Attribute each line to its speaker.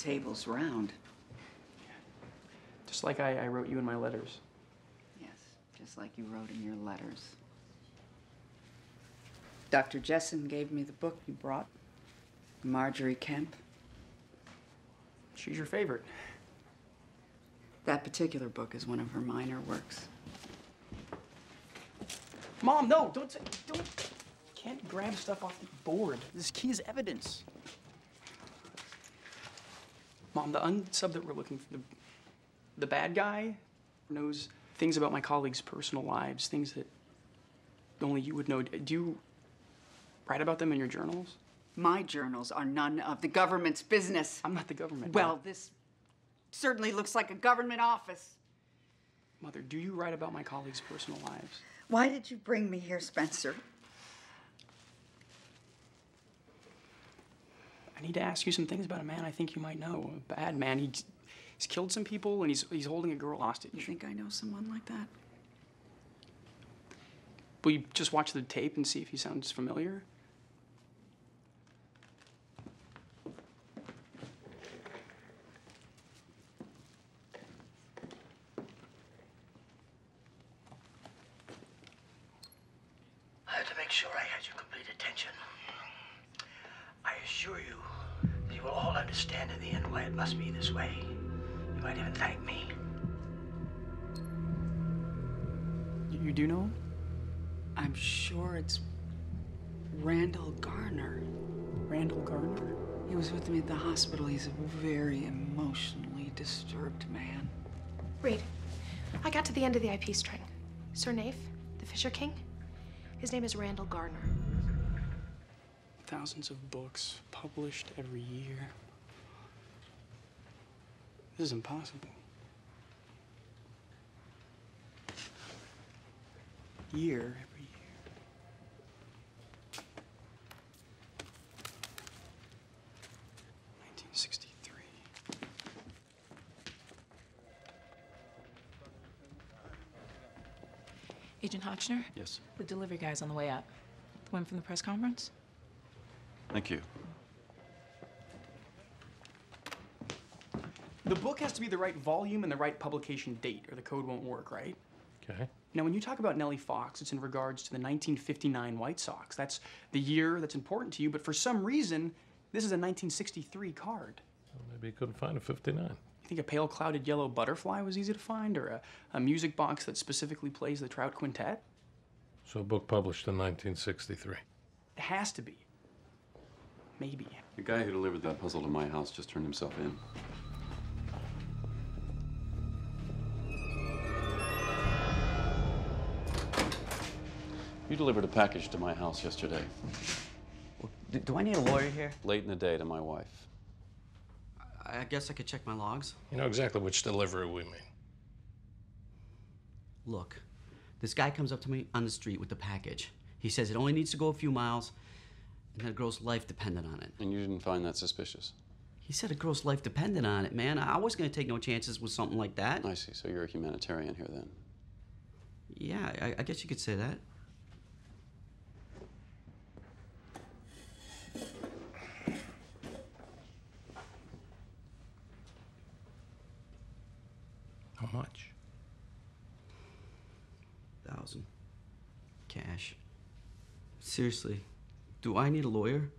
Speaker 1: table's round.
Speaker 2: Just like I, I wrote you in my letters.
Speaker 1: Yes, just like you wrote in your letters. Dr. Jessen gave me the book you brought. Margery Kempe.
Speaker 2: She's your favorite.
Speaker 1: That particular book is one of her minor works.
Speaker 2: Mom, no, don't say, don't. Can't grab stuff off the board. This key is evidence. Mom, the unsub that we're looking for, the, the bad guy knows things about my colleagues' personal lives, things that only you would know. Do you write about them in your journals?
Speaker 1: My journals are none of the government's business.
Speaker 2: I'm not the government.
Speaker 1: Well,
Speaker 2: Mom.
Speaker 1: this certainly looks like a government office.
Speaker 2: Mother, do you write about my colleagues' personal lives?
Speaker 1: Why did you bring me here, Spencer?
Speaker 2: I need to ask you some things about a man I think you might know. Oh, a bad man. He, he's killed some people and he's, he's holding a girl hostage.
Speaker 1: You think I know someone like that?
Speaker 2: Will you just watch the tape and see if he sounds familiar?
Speaker 3: I had to make sure I had your complete attention. I assure you that you will all understand in the end why it must be this way. You might even thank me.
Speaker 2: You, you do know him?
Speaker 1: I'm sure it's Randall Garner.
Speaker 2: Randall Garner?
Speaker 1: He was with me at the hospital. He's a very emotionally disturbed man.
Speaker 4: Reid, I got to the end of the IP string. Sir Nafe, the Fisher King, his name is Randall Garner.
Speaker 2: Thousands of books published every year. This is impossible. Year every year. Nineteen sixty-three.
Speaker 5: Agent Hotchner?
Speaker 6: Yes.
Speaker 5: The delivery guy's on the way up. The one from the press conference?
Speaker 6: Thank you.
Speaker 2: The book has to be the right volume and the right publication date, or the code won't work, right?
Speaker 7: Okay.
Speaker 2: Now, when you talk about Nellie Fox, it's in regards to the 1959 White Sox. That's the year that's important to you, but for some reason, this is a 1963 card.
Speaker 7: Well, maybe you couldn't find a 59.
Speaker 2: You think a pale clouded yellow butterfly was easy to find, or a, a music box that specifically plays the Trout Quintet?
Speaker 7: So a book published in 1963.
Speaker 2: It has to be. Maybe.
Speaker 6: The guy who delivered that puzzle to my house just turned himself in. You delivered a package to my house yesterday,
Speaker 8: Do, do I need a lawyer here?
Speaker 6: late in the day to my wife.
Speaker 8: I guess I could check my logs.
Speaker 7: You know exactly which delivery we mean.
Speaker 8: Look, this guy comes up to me on the street with the package. He says it only needs to go a few miles and that a girl's life dependent on it.
Speaker 6: And you didn't find that suspicious?
Speaker 8: He said a girl's life depended on it, man. I was gonna take no chances with something like that.
Speaker 6: I see. So you're a humanitarian here then.
Speaker 8: Yeah, I, I guess you could say that.
Speaker 7: How much?
Speaker 8: Thousand. Cash. Seriously, do I need a lawyer?